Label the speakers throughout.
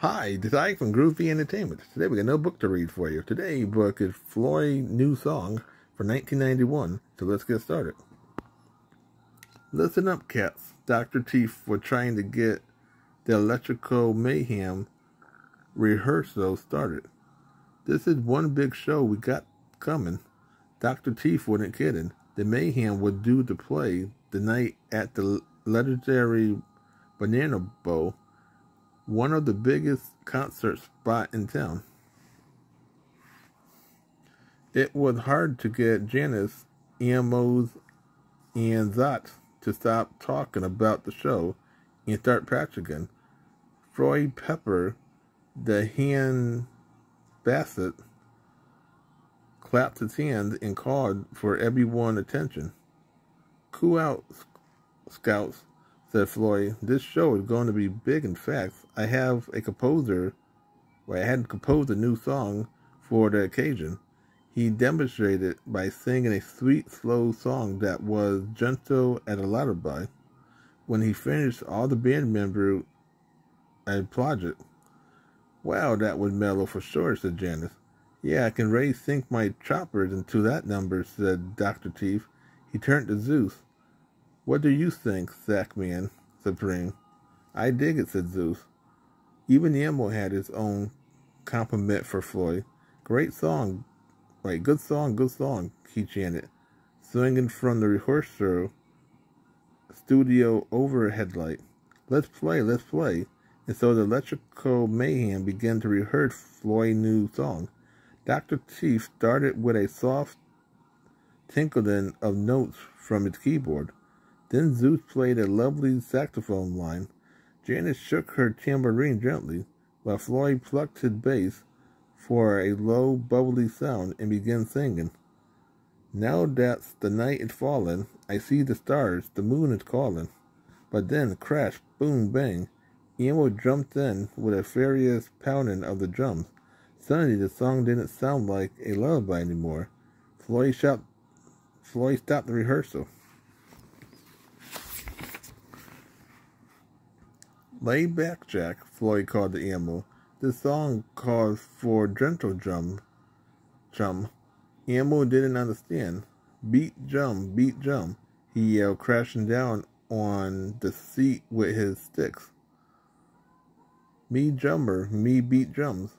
Speaker 1: Hi, this is Ike from Groovy Entertainment. Today we got no book to read for you. Today's book is Floyd New Song for 1991, so let's get started. Listen up, cats. Dr. Teeth were trying to get the Electrical Mayhem rehearsal started. This is one big show we got coming. Dr. Teeth wasn't kidding. The Mayhem would do the play the night at the legendary Banana Bowl one of the biggest concert spot in town. It was hard to get Janice, EMOs, and Zoot to stop talking about the show and start practicing. Floyd Pepper, the hand bassist, clapped his hands and called for everyone's attention. Cool out, scouts, said Floyd. This show is going to be big. In fact, I have a composer, well, I had composed a new song for the occasion. He demonstrated by singing a sweet, slow song that was gentle and a lullaby. When he finished, all the band members applauded. Wow, that was mellow for sure, said Janice. Yeah, I can really sink my choppers into that number, said Dr. Teeth. He turned to Zeus. What do you think, Sackman? Supreme. I dig it, said Zeus. Even Yemo had his own compliment for Floyd. Great song. Right, good song, good song, he chanted, swinging from the rehearsal studio overhead light. Let's play, let's play. And so the electrical mayhem began to rehearse Floyd's new song. Dr. Teeth started with a soft tinkling of notes from his keyboard. Then Zeus played a lovely saxophone line. Janice shook her tambourine gently, while Floyd plucked his bass for a low, bubbly sound and began singing. Now that the night is falling, I see the stars, the moon is calling. But then, crash, boom, bang, Emo jumped in with a furious pounding of the drums. Suddenly, the song didn't sound like a lullaby anymore. Floyd, shot, Floyd stopped the rehearsal. Lay back, Jack, Floyd called the Emo. This song calls for gentle drum. Chum. Emo didn't understand. Beat jump, beat jump, he yelled, crashing down on the seat with his sticks. Me jumper, me beat drums.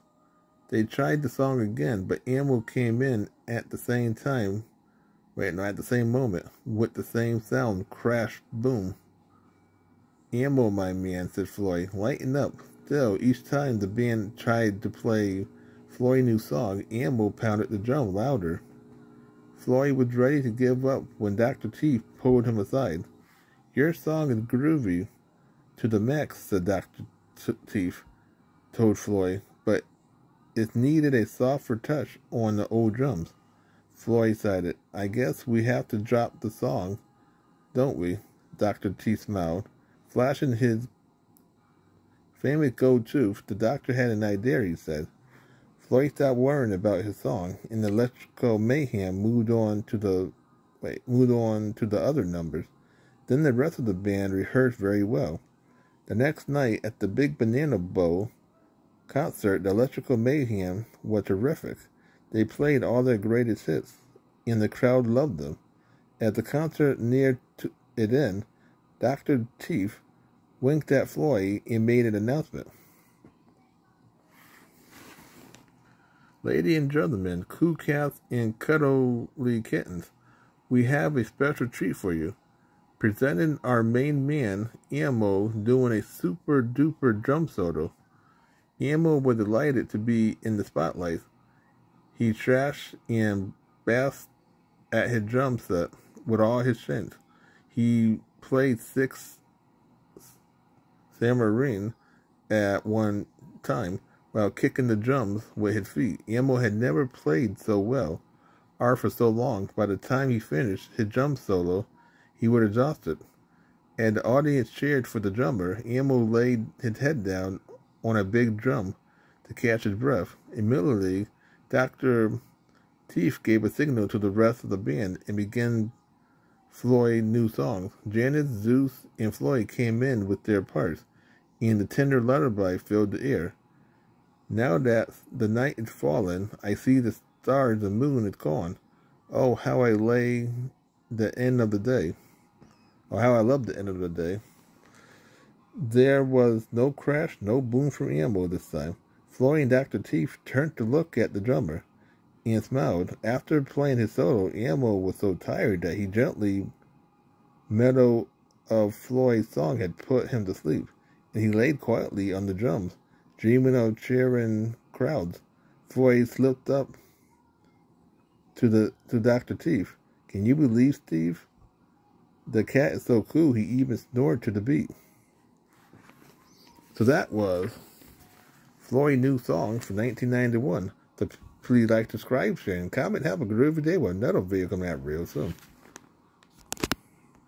Speaker 1: They tried the song again, but Emo came in at the same time. Wait, no, at the same moment, with the same sound, crash, boom. Ammo, my man, said Floyd. Lighten up. Still, each time the band tried to play Floyd's new song, Ammo pounded the drum louder. Floyd was ready to give up when Dr. Teeth pulled him aside. Your song is groovy to the max, said Dr. Teeth, told Floyd, but it needed a softer touch on the old drums. Floyd sighed. I guess we have to drop the song, don't we? Dr. Teeth smiled. Flashing his famous gold tooth, the doctor had an idea, he said. Floyd stopped worrying about his song, and the electrical mayhem moved on to the wait, moved on to the other numbers. Then the rest of the band rehearsed very well. The next night at the Big Banana Bowl concert, the electrical mayhem was terrific. They played all their greatest hits, and the crowd loved them. At the concert near to it end, Dr. Teeth winked at Floyd and made an announcement. Lady and gentlemen, cool cats and cuddly kittens, we have a special treat for you. Presenting our main man, Amo, doing a super duper drum solo. Amo was delighted to be in the spotlight. He trashed and basked at his drum set with all his strength. He played six tambourine at one time while kicking the drums with his feet. Emo had never played so well or for so long. By the time he finished his drum solo, he was exhausted. And the audience cheered for the drummer. Emo laid his head down on a big drum to catch his breath. Immediately, Dr. Teeth gave a signal to the rest of the band and began Floyd new songs. Janet, Zeus, and Floyd came in with their parts, and the tender lullaby filled the air. Now that the night is fallen, I see the stars, the moon is gone. Oh, how I lay the end of the day. Or how I love the end of the day. There was no crash, no boom from Ammo this time. Floyd and Dr. Teeth turned to look at the drummer and smiled. After playing his solo, Ammo was so tired that he gently meadow of Floyd's song had put him to sleep, and he laid quietly on the drums, dreaming of cheering crowds. Floyd slipped up to the to Dr. Teeth. Can you believe, Steve? The cat is so cool he even snored to the beat. So that was Floyd New song from 1991. So please like, subscribe, share, and comment. Have a groovy day with another video coming out real soon.